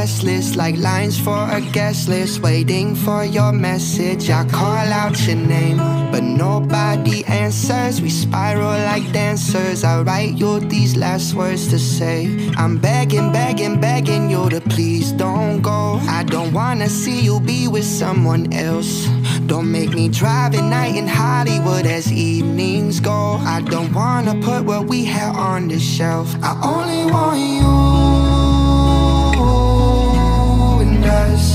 restless, like lines for a guest list. Waiting for your message. I call out your name, but nobody answers. We spiral like dancers. I write you these last words to say. I'm begging, begging, begging you to please don't go. I don't wanna see you be with someone else. Don't make me drive at night in Hollywood as evenings go. I don't wanna put what we had on the shelf. I only want you. us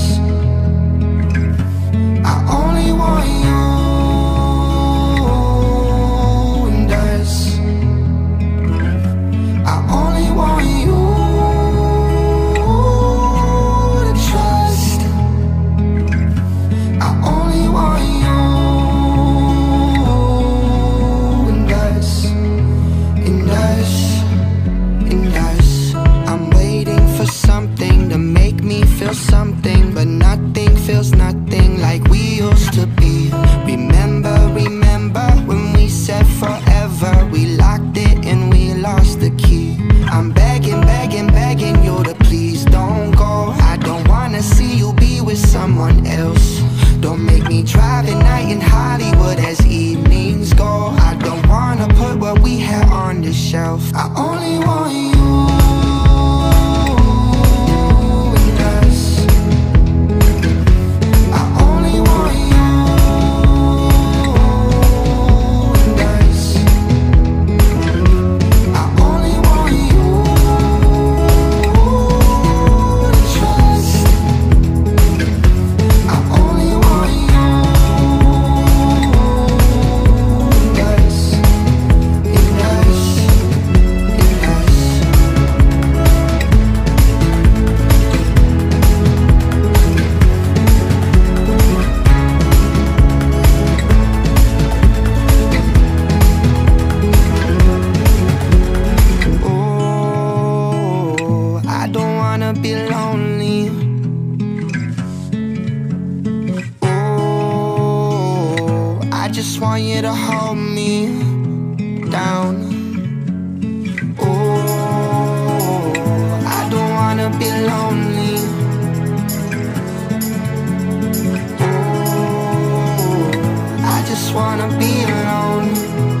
be just want you to hold me down. Oh, I don't wanna be lonely. Oh, I just wanna be alone.